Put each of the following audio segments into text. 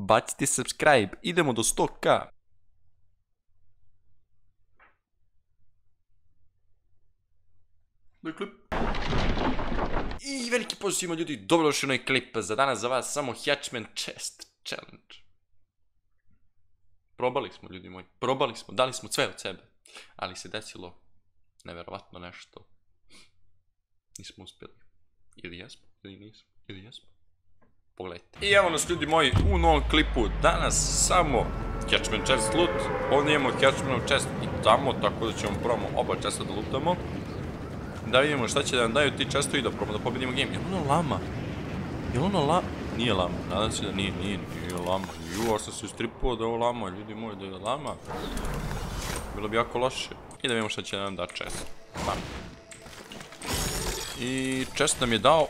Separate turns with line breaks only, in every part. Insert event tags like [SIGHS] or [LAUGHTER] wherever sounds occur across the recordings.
Bacite subscribe, idemo do 100k. Dakle, I veliki pozdrav svima ljudi, dobrodošli u novi klip za danas za vas samo Hatchman Chest Challenge. Probali smo ljudi moji, probali smo, dali smo sve od sebe, ali se desilo neverovatno nešto. Nismo uspjeli. Ili jesmo, ili nismo, ili jesmo. Pogledajte. I evo nas ljudi moji u novom klipu. Danas samo Catchman chest loot. Ovdje imamo Catchmanov chest i tamo, tako da ćemo probamo oba chesta da lootamo. Da vidimo šta će da nam daju ti chestovi da probamo da pobedimo game. Je ono lama? Je ono lama? Nije lama, nadam se da nije, nije, nije lama. Ju, sam se ustripuo da je ovo lama, ljudi moji, da je lama. Bilo bi jako loše. I da vidimo šta će nam da chest. Pa. I chest nam je dao...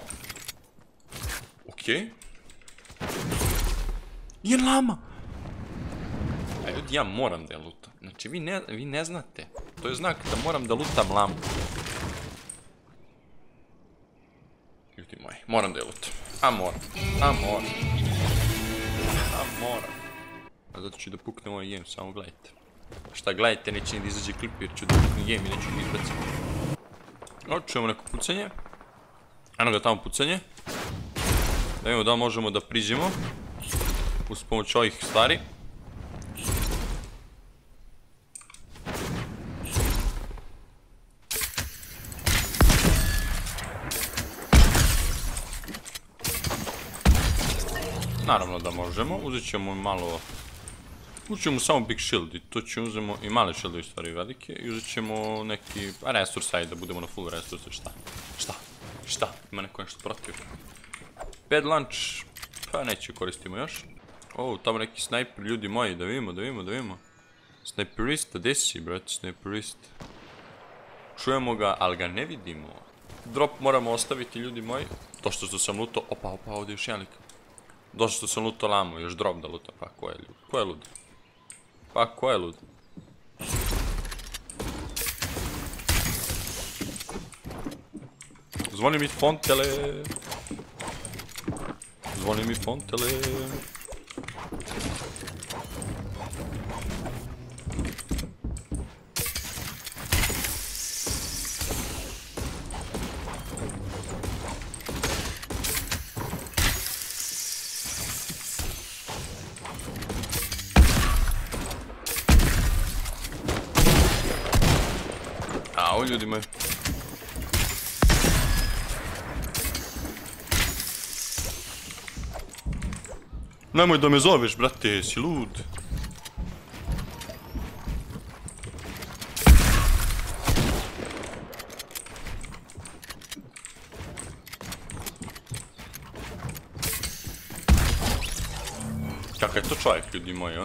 Okej. Je lama! A ljudi, ja moram da je lutam. Znači, vi ne, znate. To je znak da moram da lutam lamu. Ljudi moji, moram da je lutam. A moram. A moram. A moram. A zato ću da puknem ovaj game, samo gledajte. Šta gledajte, neće ni da izađe klip jer ću da puknem game i neću ga izbaciti. Očujemo neko pucanje. Eno ga tamo pucanje. Da vidimo da možemo da priđemo uz pomoć ovih stvari. Naravno da možemo, uzet ćemo malo... Uzet samo big shield i to ćemo uzemo i male shieldovi stvari velike i uzet ćemo neki resource, ajde da budemo na full resource, šta? Šta? Šta? Ima neko nešto protiv? Bad lunch, pa neću koristimo još. O, tamo neki snajper, ljudi moji, da vidimo, da vidimo, da vidimo. Snajperista, gdje si, brate, snajperist? Čujemo ga, ali ga ne vidimo. Drop moramo ostaviti, ljudi moji. To što sam luto, opa, opa, ovdje još jedan lik. Došlo što sam luto lamo, još drop da luta, pa ko je lud? Ko je lud? Pa ko je lud? Zvoni mi fontele. Zvoni mi fontele. Au, ljudi moji. Nemoj da me zoveš, brate, si lud. Kakav je to čovjek, ljudi moji,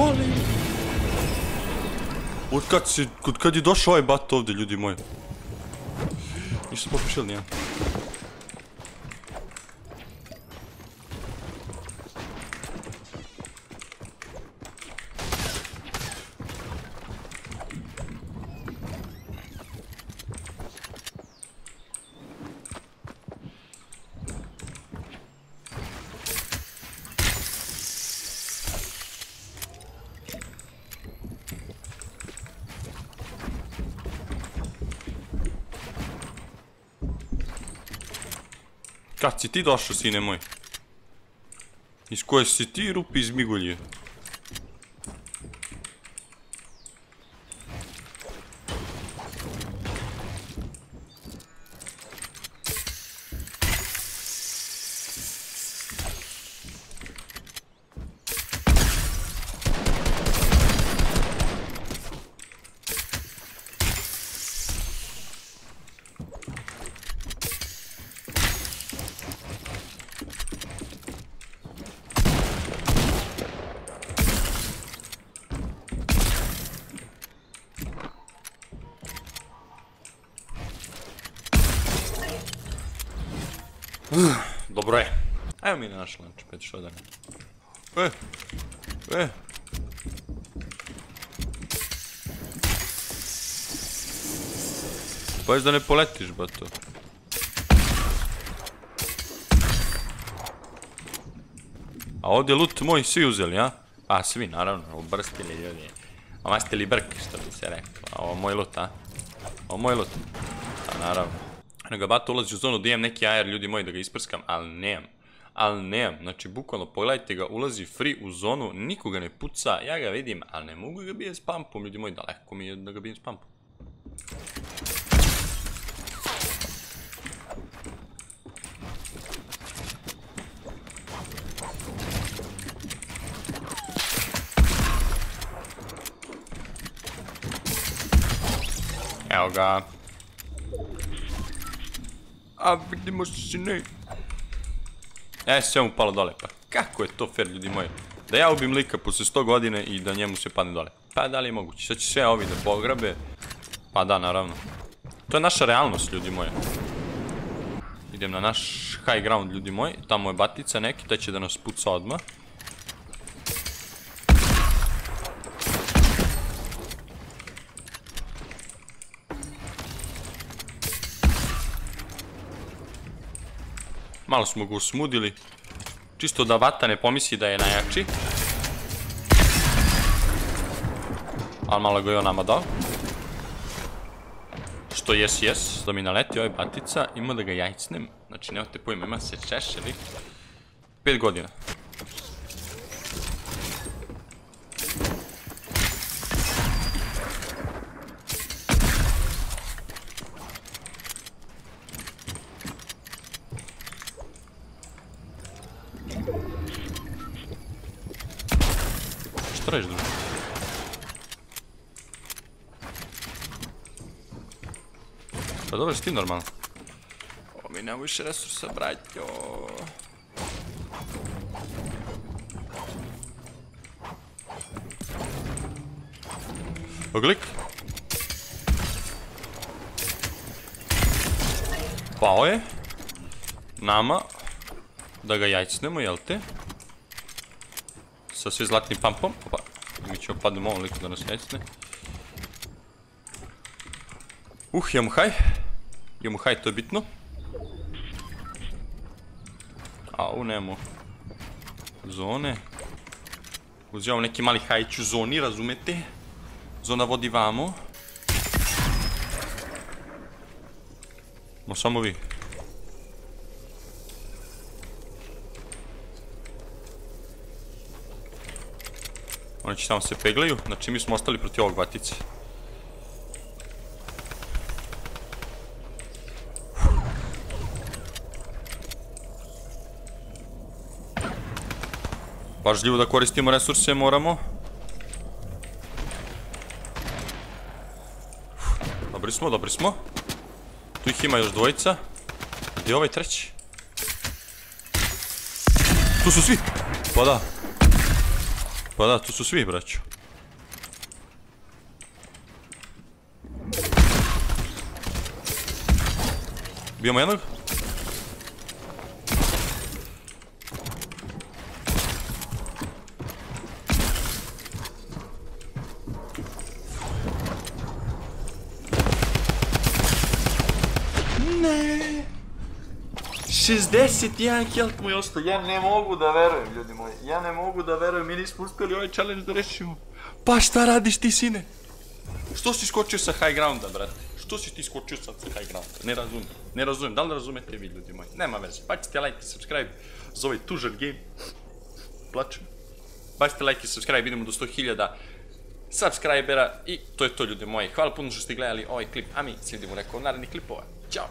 Molim. Od kad si, od kad je došao ovaj bat ovdje, ljudi moji? Ništa pokušali nijem. Kad si ti došao, sine moj? Iz koje si ti rupi izmigulje? [SIGHS] Dobro je. Evo mi na naš lunch, pet što da ne. E, e. Baš da ne poletiš, bato. A ovdje loot moj svi uzeli, a? Pa svi, naravno, ubrstili ljudi. Omastili brk, što bi se reklo. A ovo moj loot, a? Ovo moj loot. A naravno. Nego bato ulazi u zonu da imam neki AR, ljudi moji, da ga isprskam, ali nemam. Ali nemam, znači bukvalno pogledajte ga, ulazi free u zonu, nikoga ne puca, ja ga vidim, ali ne mogu ga bijem s pumpom, ljudi moji, daleko mi je da ga bijem s. Evo ga. A vidimo se ne. E, sve mu palo dole, pa kako je to fair, ljudi moji? Da ja ubim lika posle 100 godine i da njemu se padne dole. Pa da li je moguće? Sad će sve ovi da pograbe. Pa da, naravno. To je naša realnost, ljudi moji. Idem na naš high ground, ljudi moji. Tamo je batica neki, taj će da nas puca odmah. Malo smo ga usmudili. Čisto da vata ne pomisli da je najjači. Ali malo ga je on nama dao. Što jes, jes. Da mi naleti ovaj batica. Ima da ga jajcnem. Znači, nemate pojma, ima se češevi. Pet godina. Što radiš, druže? Pa dobro, si ti normalno? O, mi nemamo više resursa, braćo. Oglik. Pao je. Nama. Da ga jajcnemo, jel te? Sa svi zlatnim pumpom. Opa. Mi ćemo padnemo ovom liku da nas jajcne. Uh, imamo haj. Imamo haj, to je bitno. Au, nemamo zone. Uzimamo neki mali hajć u zoni, razumete? Zona vodi vamo. No samo vi. Oni će tamo se peglaju, znači mi smo ostali protiv ovog vatice. Pažljivo da koristimo resurse moramo. Dobri smo, dobri smo. Tu ih ima još dvojica. Gdje je ovaj treći? Tu su svi! Pa da. Pa da, tu su svi, braću. Bijemo jednog? Ne. 61 kill mu je ostao, ja ne mogu da verujem, ljudi moji, ja ne mogu da verujem, mi nismo uspjeli ovaj challenge da rešimo. Pa šta radiš ti, sine? Što si skočio sa high grounda, brate? Što si ti skočio sad sa high ground? Ne razumijem, ne razumijem, da li razumete vi ljudi moji? Nema veze, bacite like i subscribe za ovaj tužan game. Plačem. Bacite like i subscribe, idemo do 100.000 subscribera i to je to ljudi moji. Hvala puno što ste gledali ovaj klip, a mi se vidimo u nekom narednih klipova. Ćao!